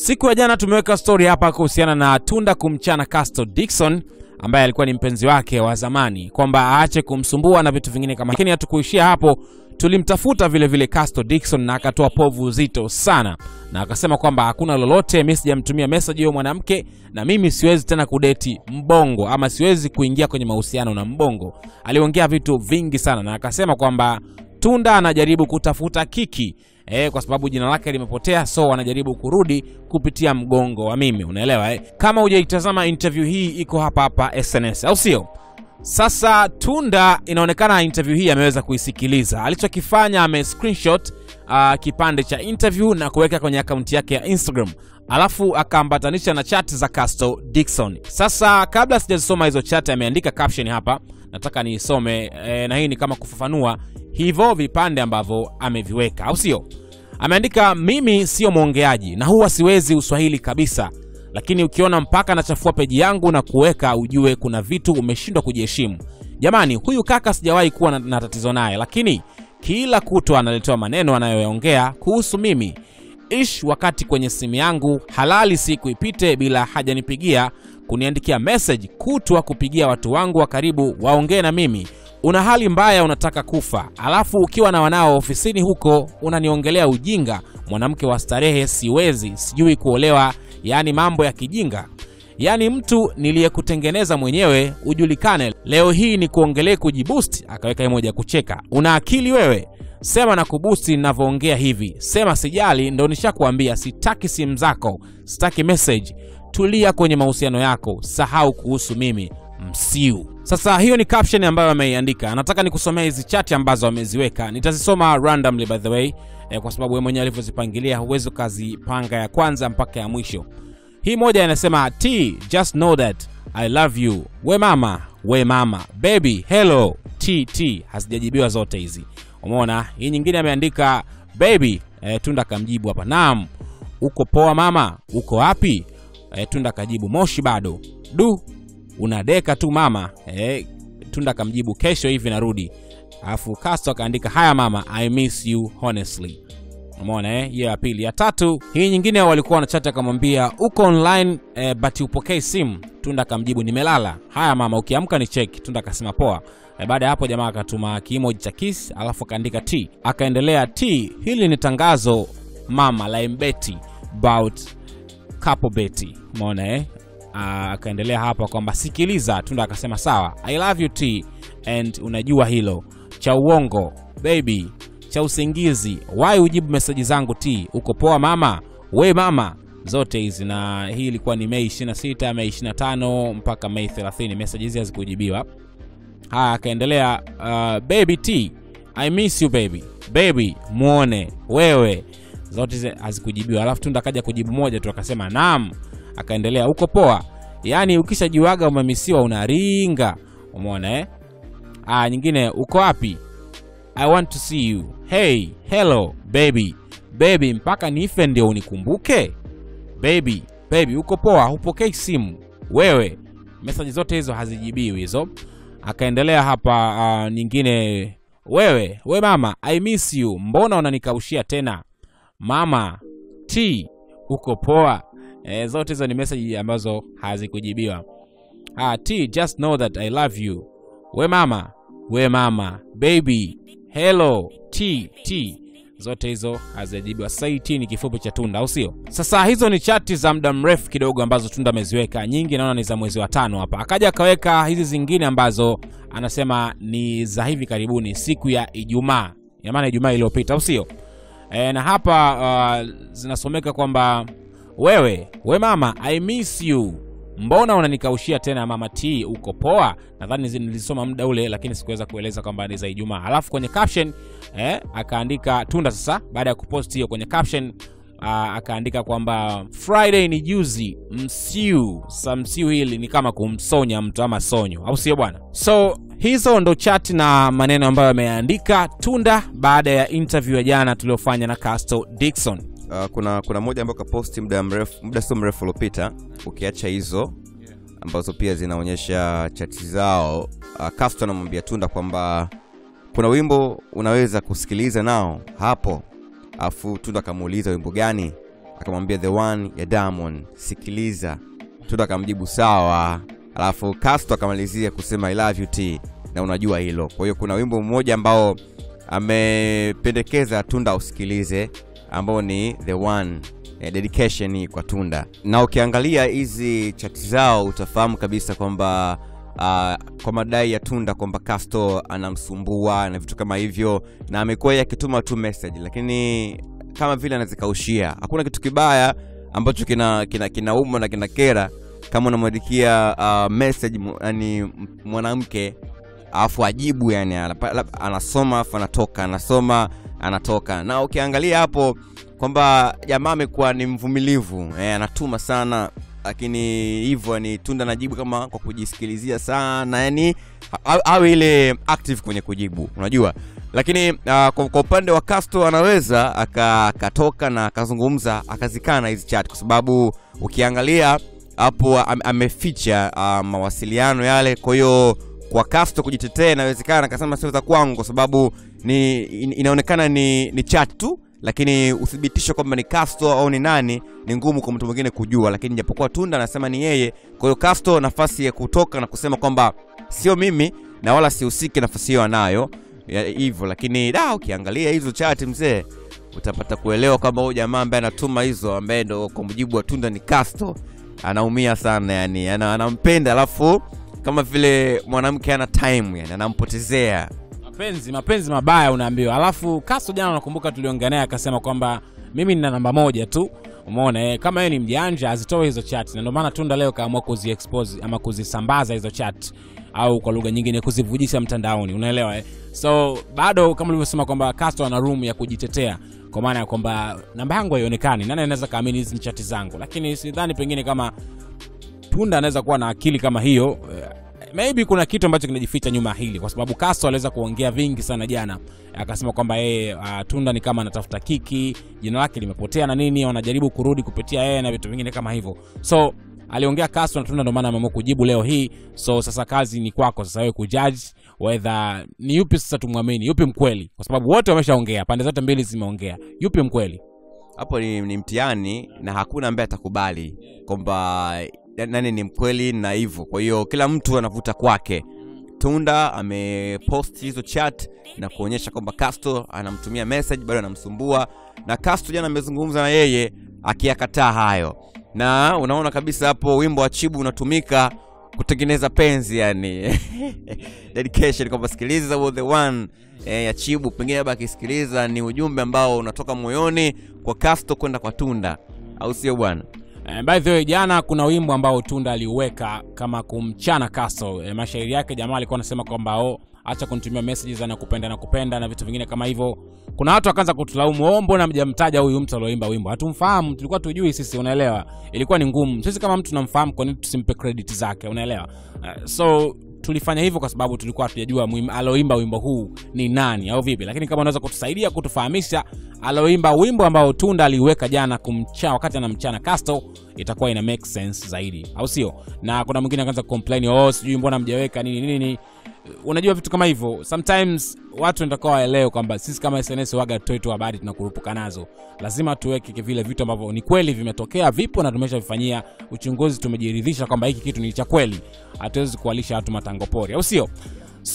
Siku ya jana tumeweka stori hapa kuhusiana na Tunda kumchana Castle Dixon ambaye alikuwa ni mpenzi wake wa zamani kwamba aache kumsumbua na vitu vingine kama, lakini hatukuishia hapo. Tulimtafuta vile vile Castle Dixon na akatoa povu zito sana, na akasema kwamba hakuna lolote, mimi sijamtumia message huyo mwanamke, na mimi siwezi tena kudeti mbongo ama siwezi kuingia kwenye mahusiano na mbongo. Aliongea vitu vingi sana, na akasema kwamba Tunda anajaribu kutafuta kiki eh, kwa sababu jina lake limepotea, so wanajaribu kurudi kupitia mgongo wa mimi, unaelewa eh? Kama hujaitazama interview hii iko hapa hapa SNS, au sio? Sasa Tunda inaonekana interview hii ameweza kuisikiliza. Alichokifanya ame screenshot uh, kipande cha interview na kuweka kwenye akaunti yake ya Instagram, alafu akaambatanisha na chat za Castle Dixon. Sasa kabla sijazisoma hizo chat, ameandika caption hapa, nataka niisome e, na hii ni kama kufafanua hivyo vipande ambavyo ameviweka, au sio? Ameandika, mimi sio mwongeaji na huwa siwezi uswahili kabisa, lakini ukiona mpaka nachafua peji yangu na kuweka, ujue kuna vitu umeshindwa kujiheshimu. Jamani, huyu kaka sijawahi kuwa na, na tatizo naye, lakini kila kutwa analetewa maneno anayoyaongea kuhusu mimi ish, wakati kwenye simu yangu halali siku ipite bila hajanipigia kuniandikia message, kutwa kupigia watu wangu wa karibu waongee na mimi una hali mbaya, unataka kufa, alafu ukiwa na wanao ofisini huko unaniongelea ujinga. Mwanamke wa starehe siwezi, sijui kuolewa, yaani mambo ya kijinga. Yaani mtu niliyekutengeneza mwenyewe ujulikane, leo hii ni kuongelee kujibust Akaweka moja ya kucheka. Una akili wewe? Sema na kubusti ninavyoongea hivi. Sema sijali, ndo nishakuambia sitaki simu zako, sitaki message. Tulia kwenye mahusiano yako, sahau kuhusu mimi msiu. Sasa hiyo ni caption ambayo ameiandika. Nataka nikusomea hizi chati ambazo ameziweka, nitazisoma randomly by the way eh, kwa sababu wewe mwenyewe alivyozipangilia huwezi ukazipanga ya kwanza mpaka ya mwisho. Hii moja inasema T just know that I love you. We mama, we mama, baby, hello. T T hazijajibiwa zote hizi, umeona. Hii nyingine ameandika baby, eh, Tunda kamjibu hapa, naam. Uko poa mama, uko wapi? Eh, Tunda kajibu moshi bado. Du, unadeka tu mama E, Tunda kamjibu kesho hivi narudi. Alafu Castro akaandika haya mama, I miss you honestly. Umeona eh, ya pili. Ya tatu, hii nyingine walikuwa wanachata, akamwambia uko online eh, but upokei simu. Tunda akamjibu nimelala. Haya mama, ukiamka ni check. Tunda akasema poa. Eh, baada ya hapo jamaa akatuma kimoji cha kiss, alafu akaandika T. Akaendelea T, hili ni tangazo mama la mbeti about couple beti. Umeona eh akaendelea hapa kwamba sikiliza. Tunda akasema sawa, I love you T and unajua hilo cha uongo baby cha usingizi. wai ujibu meseji zangu T? Uko poa mama? We mama, zote hizi. Na hii ilikuwa ni Mei 26, Mei 25 mpaka Mei 30. Meseji hizi hazikujibiwa. Haya, akaendelea uh, baby T, I miss you baby, baby muone wewe, zote hazikujibiwa. Alafu Tunda akaja kujibu moja tu akasema naam. Akaendelea uko poa, yaani ukishajiwaga umemisiwa unaringa. Umeona eh? Ah, nyingine uko wapi? I want to see you. Hey, hello baby, baby mpaka nife ndio unikumbuke baby, baby uko poa, hupokei simu wewe. message zote hizo hazijibiwi hizo. Akaendelea hapa uh, nyingine wewe, we mama, I miss you, mbona unanikaushia tena mama T, uko poa E, zote hizo ni message ambazo hazikujibiwa. Ah, T just know that I love you. We mama, we mama, baby, hello, T T. Zote hizo hazijajibiwa. Sasa hii T ni kifupi cha Tunda, au sio? Sasa hizo ni chati za muda mrefu kidogo ambazo Tunda ameziweka. Nyingi naona ni za mwezi wa tano hapa. Akaja akaweka hizi zingine ambazo anasema ni za hivi karibuni, siku ya Ijumaa, ina maana Ijumaa iliyopita, au sio? E, na hapa uh, zinasomeka kwamba wewe we mama, I miss you, mbona unanikaushia tena mama T, uko poa? Nadhani nilisoma muda ule, lakini sikuweza kueleza kwamba ni za Ijumaa. Alafu kwenye caption eh, akaandika Tunda. Sasa baada ya kupost hiyo kwenye caption uh, akaandika kwamba Friday ni juzi, msiu sa msiu, hili ni kama kumsonya mtu ama sonyo, au sio bwana? So hizo ndo chati na maneno ambayo ameandika Tunda baada ya interview ya jana tuliofanya na Castle Dixon. Uh, kuna kuna moja ambayo kaposti muda sio mrefu uliopita, ukiacha hizo ambazo pia zinaonyesha chati zao. Uh, Castle anamwambia Tunda kwamba kuna wimbo unaweza kusikiliza nao hapo, alafu Tunda akamuuliza wimbo gani? akamwambia the one ya Diamond sikiliza Tunda akamjibu sawa alafu Castro akamalizia kusema I love you T. Na unajua hilo. Kwa hiyo kuna wimbo mmoja ambao amependekeza Tunda usikilize ambao ni the one eh, dedication hii kwa Tunda. Na ukiangalia hizi chati zao utafahamu kabisa kwamba uh, kwa madai ya Tunda kwamba Castro anamsumbua na vitu kama hivyo na amekuwa yeye akituma tu message. Lakini kama vile anazikaushia hakuna kitu kibaya ambacho kina kinauma kina kinauma na kinakera kama unamwandikia uh, message yani mwanamke alafu ajibu yani anasoma afu anatoka anasoma anatoka. Na ukiangalia hapo kwamba jamaa amekuwa ni mvumilivu eh, anatuma sana lakini hivyo ni tunda najibu kama kwa kujisikilizia sana yani a- awe ile active kwenye kujibu unajua. Lakini uh, kwa, kwa upande wa Castro anaweza akatoka aka- na akazungumza akazikana hizi chat kwa sababu ukiangalia hapo am, ameficha uh, mawasiliano yale. Kwa hiyo kwa Castro kujitetea inawezekana akasema sio za kwangu kwa sababu ni in, inaonekana ni, ni chat tu lakini uthibitisho kwamba ni Castro au ni nani ni ngumu kwa mtu mwingine kujua. Lakini japokuwa Tunda anasema ni yeye kwa hiyo Castro nafasi ya kutoka na kusema kwamba sio mimi na wala sihusiki nafasi hiyo anayo hivyo. Lakini da ukiangalia hizo chati mzee utapata kuelewa kwamba huyu jamaa ambaye anatuma hizo ambaye ndo kwa mujibu wa Tunda ni Castro anaumia sana yani ana, anampenda alafu kama vile mwanamke ana time yani anampotezea. Mapenzi mapenzi mabaya unaambiwa. Alafu kaso jana nakumbuka tuliongea naye akasema kwamba mimi nina namba moja tu. Umeona eh, kama yeye ni mjanja azitoe hizo chat. Na ndio maana tunda leo kaamua kuziexpose ama kuzisambaza hizo chat au kwa lugha nyingine kuzivujisha mtandaoni. Unaelewa eh? so bado kama ulivyosema kwamba Castro ana room ya kujitetea kwa maana ya kwamba namba yangu haionekani. Nani anaweza kaamini hizi chati zangu? Lakini sidhani pengine kama tunda anaweza kuwa na akili kama hiyo. Eh, maybe kuna kitu ambacho kinajificha nyuma hili kwa sababu Castro aliweza kuongea vingi sana jana. Akasema kwamba yeye uh, tunda ni kama anatafuta kiki jina lake limepotea na nini wanajaribu kurudi kupitia yeye na vitu vingine kama hivyo. So aliongea Castro na tunda ndio maana ameamua kujibu leo hii. So sasa kazi ni kwako sasa wewe kujudge whether ni yupi sasa tumwamini yupi mkweli? Kwa sababu wote wameshaongea pande zote mbili zimeongea. Yupi mkweli? Hapo ni, ni mtihani na hakuna ambaye atakubali kwamba nani ni mkweli na hivyo kwa hiyo kila mtu anavuta kwake. Tunda amepost hizo chat na kuonyesha kwamba Castro anamtumia message bado anamsumbua. Na Castro jana amezungumza na yeye akiyakataa hayo na unaona kabisa hapo wimbo wa chibu unatumika kutengeneza penzi yani. Dedication kwamba sikiliza the one e, ya chibu. Pengine labda akisikiliza ni ujumbe ambao unatoka moyoni kwa kasto kwenda kwa tunda au sio bwana Eh, by the way jana kuna wimbo ambao tunda aliuweka kama kumchana castle. E, mashairi yake jamaa alikuwa anasema kwamba o acha kunitumia messages anakupenda nakupenda na vitu vingine kama hivyo. Kuna watu wakaanza kutulaumu oh mbona mjamtaja huyu mtu alioimba wimbo. Hatumfahamu tulikuwa tujui sisi unaelewa? Ilikuwa ni ngumu. Sisi kama mtu tunamfahamu kwa nini tusimpe credit zake unaelewa? Uh, so tulifanya hivyo kwa sababu tulikuwa hatujajua aloimba wimbo huu ni nani au vipi. Lakini kama unaweza kutusaidia kutufahamisha aloimba wimbo ambao tunda aliweka jana kumcha wakati anamchana Castro itakuwa ina make sense zaidi au sio? Na kuna mwingine akaanza complain oh sijui mbona mjaweka nini nini ni unajua vitu kama hivyo sometimes watu nitakuwa waelewe kwamba sisi kama sns waga tutoe tu habari tunakurupuka nazo. Lazima tuweke vile vitu ambavyo ni kweli vimetokea vipo na tumeshavifanyia uchunguzi tumejiridhisha kwamba hiki kitu ni cha kweli. Hatuwezi kuwalisha watu matangopori, au sio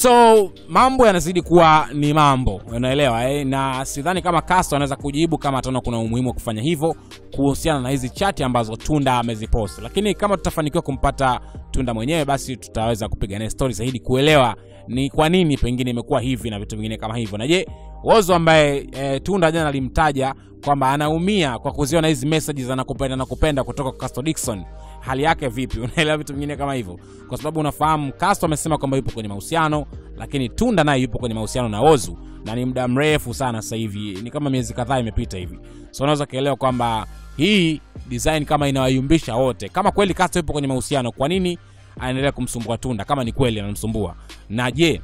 so mambo yanazidi kuwa ni mambo unaelewa eh? na sidhani kama Castro anaweza kujibu kama ataona kuna umuhimu wa kufanya hivyo kuhusiana na hizi chati ambazo tunda amezipost lakini kama tutafanikiwa kumpata tunda mwenyewe basi tutaweza kupiga naye stori zaidi kuelewa ni kwa nini pengine imekuwa hivi na vitu vingine kama hivyo na je wozo ambaye e, tunda jana alimtaja kwamba anaumia kwa kuziona hizi messages anakupenda na kupenda kutoka kwa Dixon hali yake vipi? Unaelewa vitu vingine kama hivyo? Kwa sababu unafahamu Castro amesema kwamba yupo kwenye mahusiano lakini tunda naye yupo kwenye mahusiano na ozu na ni muda mrefu sana sasa hivi ni kama miezi kadhaa imepita hivi. So unaweza ukaelewa kwamba hii design kama inawayumbisha wote. Kama kweli Castro yupo kwenye mahusiano kwa nini anaendelea kumsumbua tunda? Kama ni kweli anamsumbua. Na je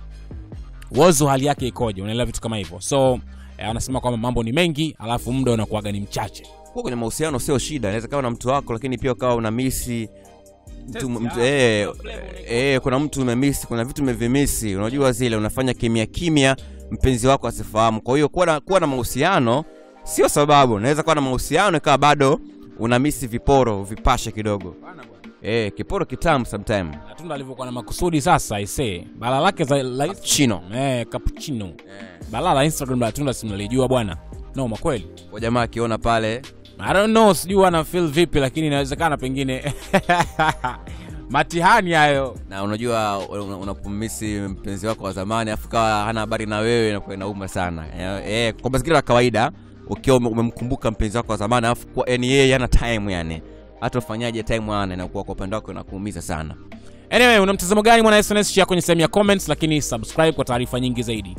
ozu hali yake ikoje? Unaelewa vitu kama hivyo. So eh, anasema kwamba mambo ni mengi alafu muda unakuaga ni mchache kuwa kwenye mahusiano sio shida inaweza kawa na mtu wako lakini pia ukawa una misi mtu, mtu, eh, eh, kuna mtu umemisi kuna vitu umevimisi unajua zile unafanya kimya kimya mpenzi wako asifahamu kwa hiyo kuwa na, kuwa na mahusiano sio sababu naweza kuwa na mahusiano ikawa bado una misi viporo vipashe kidogo eh, kiporo kitamu sometime Tunda alivyokuwa na makusudi sasa ise. Bala lake za la chino eh cappuccino. Bala la Instagram la Tunda simnalijua bwana. No, kweli. kwa jamaa akiona pale I don't know, sijui ana feel vipi lakini inawezekana pengine matihani hayo. na unajua una- mpenzi wako wa zamani afu kawa hana habari na wewe inakuwa inauma sana eh, eh, kwa mazingira ya kawaida ukiwa okay, umemkumbuka mpenzi wako wa zamani afu kwa yani yeye hana time yani hata ufanyaje time ana inakuwa kwa upande wako inakuumiza sana Anyway, una mtazamo gani mwana SNS? Share kwenye sehemu ya comments, lakini subscribe kwa taarifa nyingi zaidi.